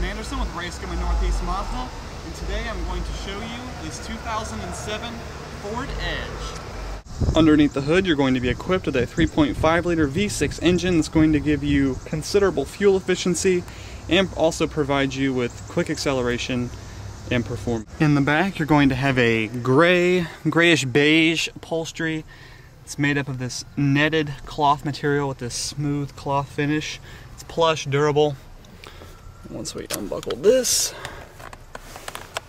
Anderson with Ray Skillman Northeast Mazda, and today I'm going to show you this 2007 Ford Edge. Underneath the hood, you're going to be equipped with a 3.5 liter V6 engine that's going to give you considerable fuel efficiency and also provide you with quick acceleration and performance. In the back, you're going to have a gray, grayish beige upholstery. It's made up of this netted cloth material with this smooth cloth finish. It's plush, durable. Once we unbuckle this,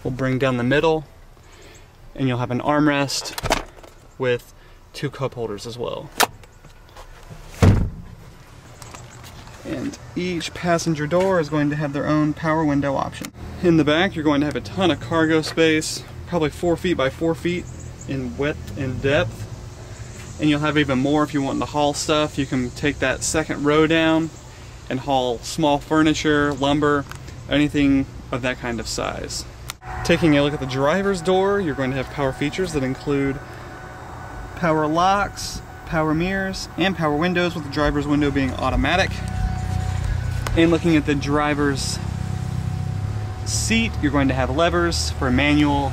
we'll bring down the middle and you'll have an armrest with two cup holders as well. And each passenger door is going to have their own power window option. In the back, you're going to have a ton of cargo space, probably four feet by four feet in width and depth. And you'll have even more if you want to haul stuff. You can take that second row down and haul small furniture, lumber, anything of that kind of size. Taking a look at the driver's door, you're going to have power features that include power locks, power mirrors, and power windows with the driver's window being automatic. And looking at the driver's seat, you're going to have levers for a manual,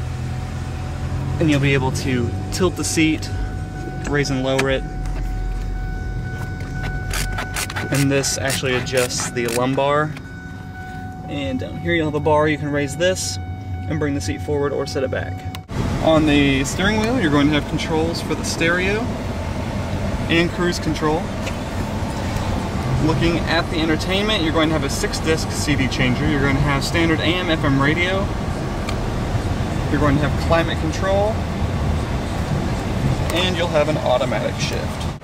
and you'll be able to tilt the seat, raise and lower it. And this actually adjusts the lumbar. And down here you'll have a bar, you can raise this and bring the seat forward or set it back. On the steering wheel, you're going to have controls for the stereo and cruise control. Looking at the entertainment, you're going to have a six disc CD changer. You're going to have standard AM FM radio. You're going to have climate control. And you'll have an automatic shift.